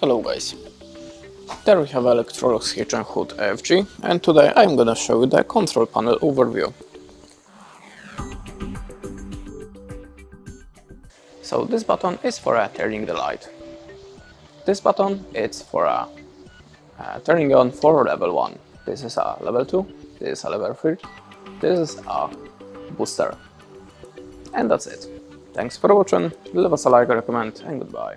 Hello guys. There we have Electrolux kitchen hood AFG and today I'm gonna show you the control panel overview. So this button is for uh, turning the light. This button is for uh, uh, turning on for level 1. This is a level 2, this is a level 3, this is a booster. And that's it. Thanks for watching, leave us a like, a comment and goodbye.